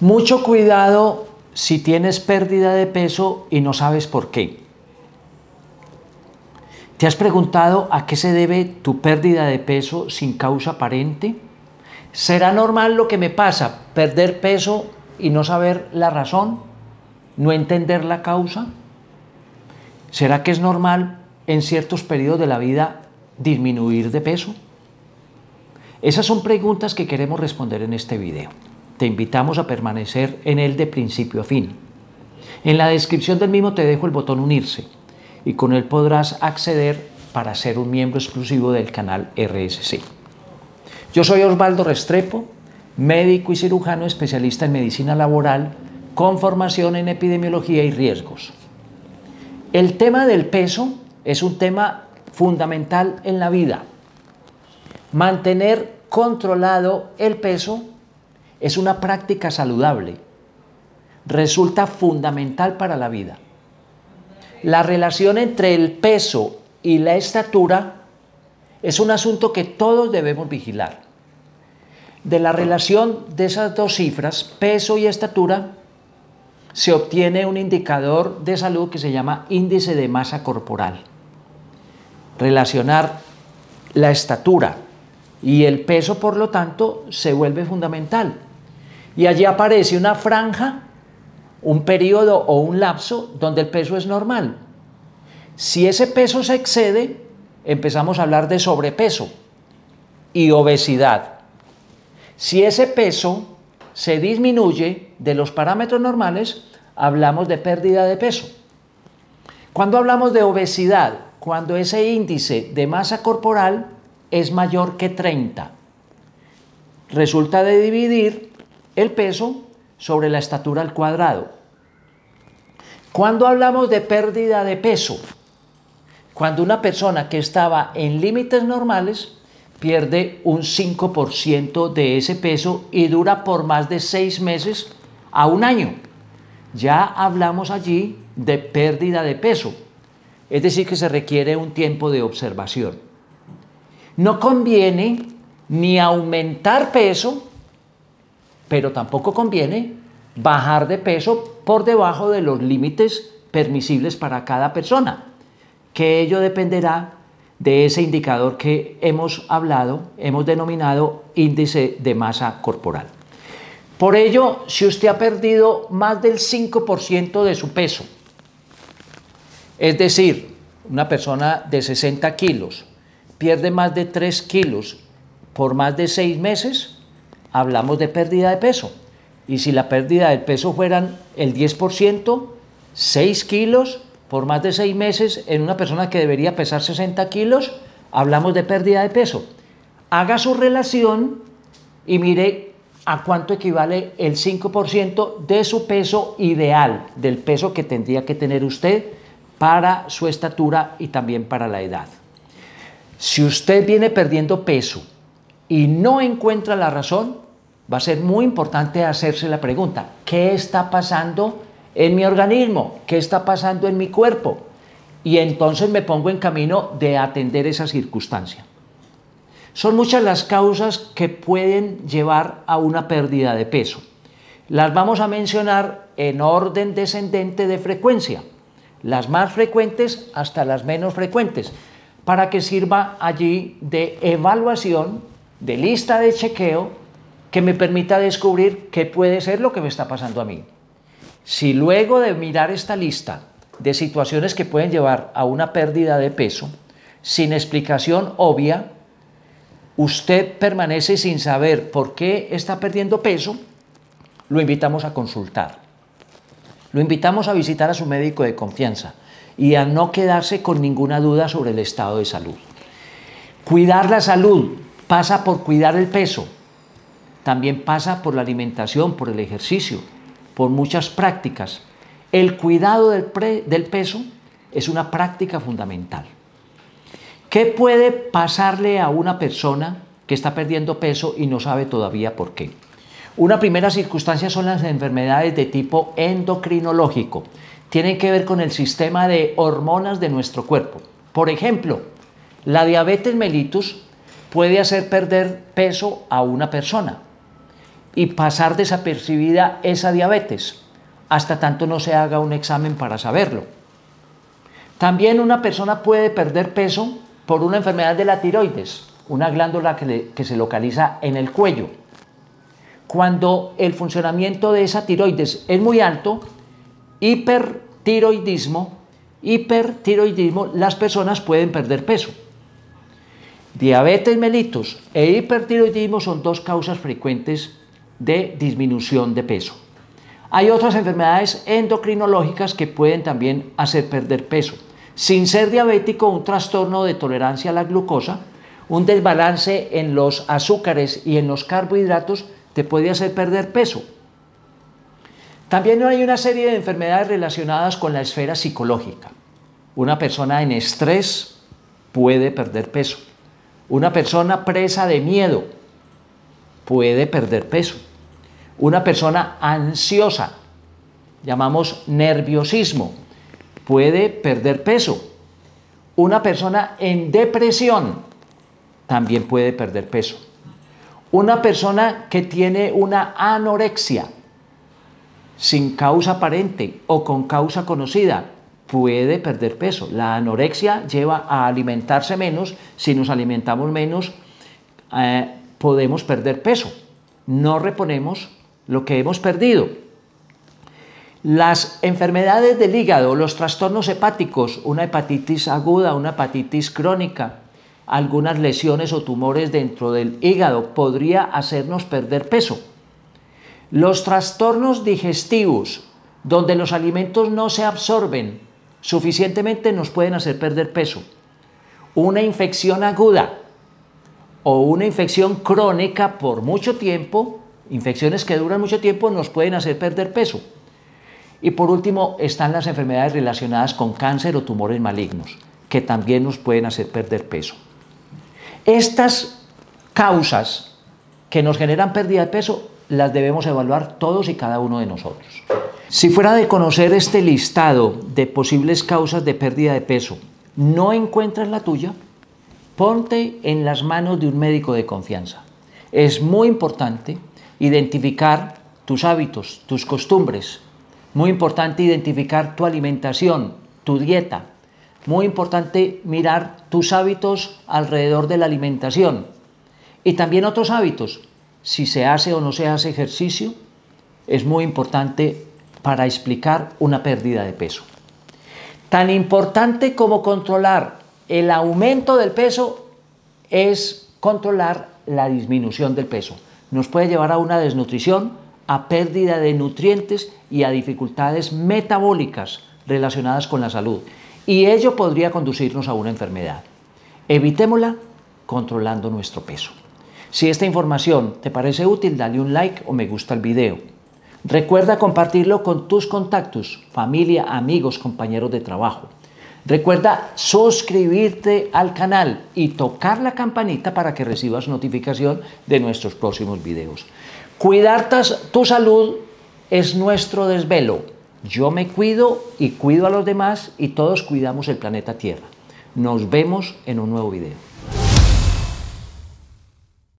Mucho cuidado si tienes pérdida de peso y no sabes por qué. ¿Te has preguntado a qué se debe tu pérdida de peso sin causa aparente? ¿Será normal lo que me pasa, perder peso y no saber la razón? ¿No entender la causa? ¿Será que es normal en ciertos periodos de la vida disminuir de peso? Esas son preguntas que queremos responder en este video te invitamos a permanecer en él de principio a fin. En la descripción del mismo te dejo el botón unirse y con él podrás acceder para ser un miembro exclusivo del canal RSC. Yo soy Osvaldo Restrepo, médico y cirujano especialista en medicina laboral con formación en epidemiología y riesgos. El tema del peso es un tema fundamental en la vida. Mantener controlado el peso es una práctica saludable. Resulta fundamental para la vida. La relación entre el peso y la estatura es un asunto que todos debemos vigilar. De la relación de esas dos cifras, peso y estatura, se obtiene un indicador de salud que se llama índice de masa corporal. Relacionar la estatura y el peso, por lo tanto, se vuelve fundamental y allí aparece una franja, un periodo o un lapso donde el peso es normal. Si ese peso se excede, empezamos a hablar de sobrepeso y obesidad. Si ese peso se disminuye de los parámetros normales, hablamos de pérdida de peso. Cuando hablamos de obesidad, cuando ese índice de masa corporal es mayor que 30, resulta de dividir el peso sobre la estatura al cuadrado. Cuando hablamos de pérdida de peso, cuando una persona que estaba en límites normales pierde un 5% de ese peso y dura por más de seis meses a un año. Ya hablamos allí de pérdida de peso, es decir, que se requiere un tiempo de observación. No conviene ni aumentar peso pero tampoco conviene bajar de peso por debajo de los límites permisibles para cada persona, que ello dependerá de ese indicador que hemos hablado, hemos denominado índice de masa corporal. Por ello, si usted ha perdido más del 5% de su peso, es decir, una persona de 60 kilos pierde más de 3 kilos por más de 6 meses, hablamos de pérdida de peso. Y si la pérdida del peso fueran el 10%, 6 kilos por más de 6 meses en una persona que debería pesar 60 kilos, hablamos de pérdida de peso. Haga su relación y mire a cuánto equivale el 5% de su peso ideal, del peso que tendría que tener usted para su estatura y también para la edad. Si usted viene perdiendo peso y no encuentra la razón, va a ser muy importante hacerse la pregunta, ¿qué está pasando en mi organismo? ¿Qué está pasando en mi cuerpo? Y entonces me pongo en camino de atender esa circunstancia. Son muchas las causas que pueden llevar a una pérdida de peso. Las vamos a mencionar en orden descendente de frecuencia, las más frecuentes hasta las menos frecuentes, para que sirva allí de evaluación de lista de chequeo que me permita descubrir qué puede ser lo que me está pasando a mí. Si luego de mirar esta lista de situaciones que pueden llevar a una pérdida de peso, sin explicación obvia, usted permanece sin saber por qué está perdiendo peso, lo invitamos a consultar. Lo invitamos a visitar a su médico de confianza y a no quedarse con ninguna duda sobre el estado de salud. Cuidar la salud pasa por cuidar el peso, también pasa por la alimentación, por el ejercicio, por muchas prácticas. El cuidado del, peso es una práctica fundamental. ¿Qué puede pasarle a una persona que está perdiendo peso y no sabe todavía por qué? Una primera circunstancia son las enfermedades de tipo endocrinológico. Tienen que ver con el sistema de hormonas de nuestro cuerpo. Por ejemplo, la diabetes mellitus puede hacer perder peso a una persona. y pasar desapercibida esa diabetes, hasta tanto no se haga un examen para saberlo. También una persona puede perder peso por una enfermedad de la tiroides, una glándula que, se localiza en el cuello. Cuando el funcionamiento de esa tiroides es muy alto, hipertiroidismo, hipertiroidismo, las personas pueden perder peso. Diabetes mellitus e hipertiroidismo son dos causas frecuentes de disminución de peso. Hay otras enfermedades endocrinológicas que pueden también hacer perder peso. Sin ser diabético, un trastorno de tolerancia a la glucosa, un desbalance en los azúcares y en los carbohidratos te puede hacer perder peso. También hay una serie de enfermedades relacionadas con la esfera psicológica. Una persona en estrés puede perder peso. Una persona presa de miedo puede perder peso. Una persona ansiosa, llamamos nerviosismo, puede perder peso. Una persona en depresión también puede perder peso. Una persona que tiene una anorexia sin causa aparente o con causa conocida puede perder peso. La anorexia lleva a alimentarse menos. Si nos alimentamos menos, eh, podemos perder peso. No reponemos lo que hemos perdido. Las enfermedades del hígado, los trastornos hepáticos, una hepatitis aguda, una hepatitis crónica, algunas lesiones o tumores dentro del hígado podría hacernos perder peso. Los trastornos digestivos, donde los alimentos no se absorben suficientemente, nos pueden hacer perder peso. Una infección aguda o una infección crónica por mucho tiempo, infecciones que duran mucho tiempo, nos pueden hacer perder peso. Y por último están las enfermedades relacionadas con cáncer o tumores malignos, que también nos pueden hacer perder peso. Estas causas que nos generan pérdida de peso las debemos evaluar todos y cada uno de nosotros. Si fuera de conocer este listado de posibles causas de pérdida de peso, no encuentras la tuya, ponte en las manos de un médico de confianza. Es muy importante identificar tus hábitos, tus costumbres. Muy importante identificar tu alimentación, tu dieta. Muy importante mirar tus hábitos alrededor de la alimentación. Y también otros hábitos, si se hace o no se hace ejercicio, es muy importante para explicar una pérdida de peso. Tan importante como controlar el aumento del peso es controlar la disminución del peso. Nos puede llevar a una desnutrición, a pérdida de nutrientes y a dificultades metabólicas relacionadas con la salud. Y ello podría conducirnos a una enfermedad. Evitémosla controlando nuestro peso. Si esta información te parece útil, dale un like o me gusta al video. Recuerda compartirlo con tus contactos, familia, amigos, compañeros de trabajo. Recuerda suscribirte al canal y tocar la campanita para que recibas notificación de nuestros próximos videos. Cuidar tu salud es nuestro desvelo. Yo me cuido y cuido a los demás y todos cuidamos el planeta Tierra. Nos vemos en un nuevo video.